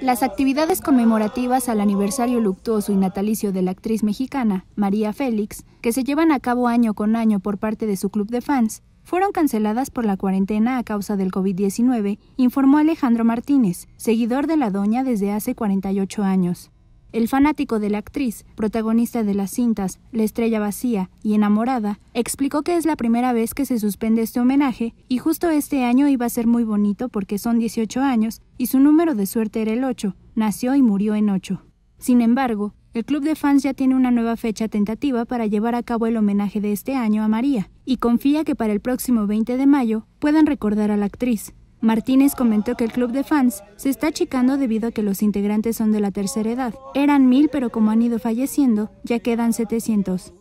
Las actividades conmemorativas al aniversario luctuoso y natalicio de la actriz mexicana, María Félix, que se llevan a cabo año con año por parte de su club de fans, fueron canceladas por la cuarentena a causa del COVID-19, informó Alejandro Martínez, seguidor de la doña desde hace 48 años. El fanático de la actriz, protagonista de las cintas La estrella vacía y Enamorada, explicó que es la primera vez que se suspende este homenaje y justo este año iba a ser muy bonito porque son 18 años y su número de suerte era el 8, nació y murió en 8. Sin embargo, el club de fans ya tiene una nueva fecha tentativa para llevar a cabo el homenaje de este año a María y confía que para el próximo 20 de mayo puedan recordar a la actriz. Martínez comentó que el club de fans se está achicando debido a que los integrantes son de la tercera edad. Eran mil, pero como han ido falleciendo, ya quedan 700.